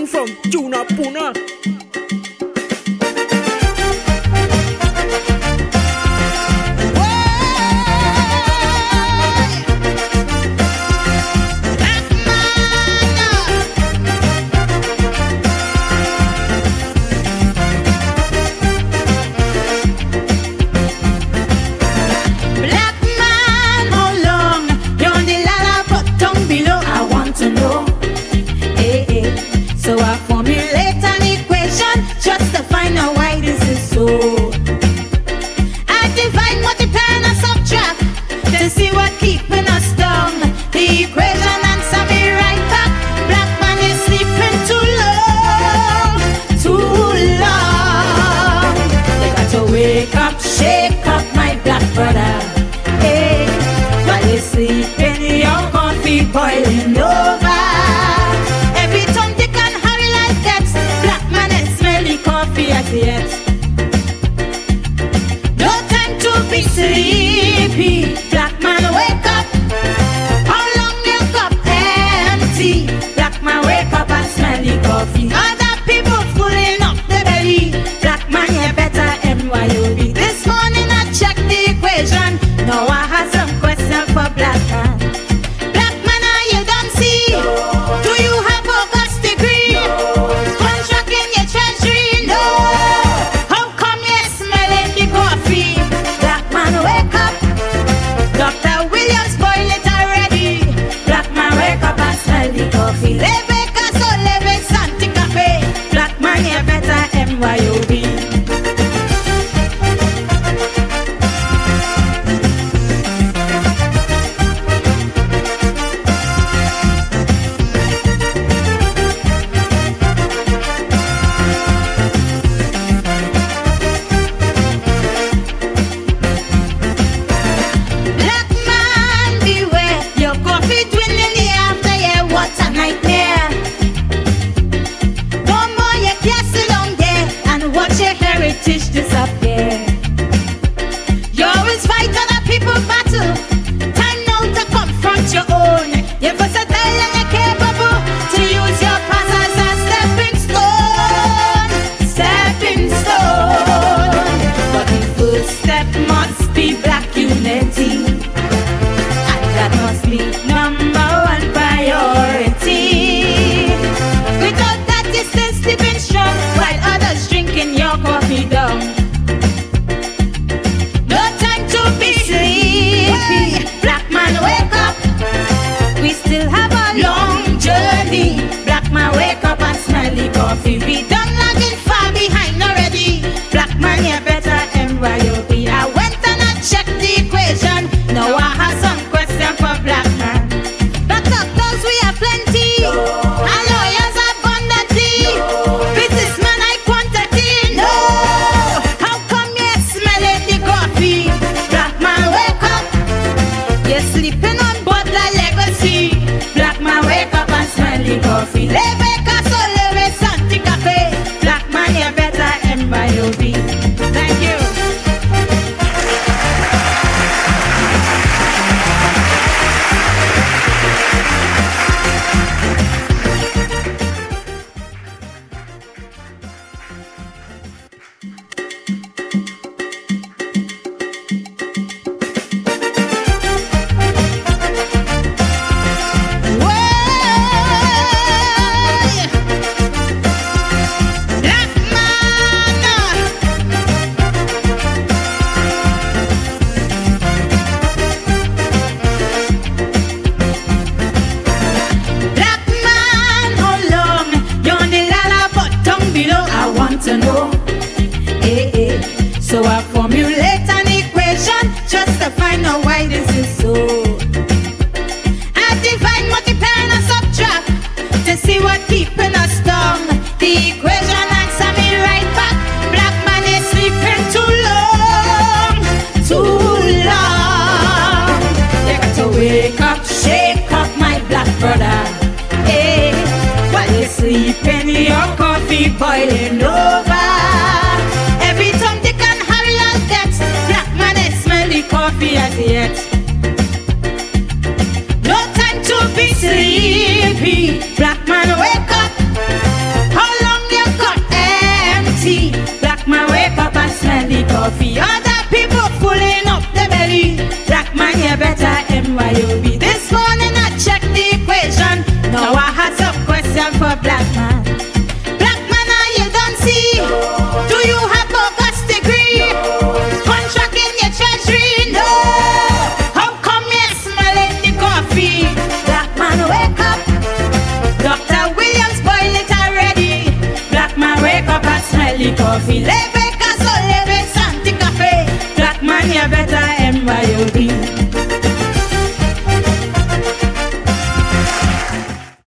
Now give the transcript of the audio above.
Have some question we live If we done lagging far behind already, black man you better I went and I checked the equation. Now I have some for black man. We plenty, our lawyers quantity. No, how come you the coffee? Black man wake up, you're sleeping. Wake up, shake up, my black brother. Hey, while you're sleeping, your coffee boiling over. Every time they can't has that black man and smelly coffee as yet. No time to be sleepy. Black man, wake up. How long you got empty? Black man, wake up and smell the coffee. Other people fooling. Question for black man. Black man, are you done see? Do you have bogus degree? Contract in your treasury? No. How come you smelling the coffee? Black man, wake up. Dr. Williams boil it already. Black man, wake up and smell the coffee.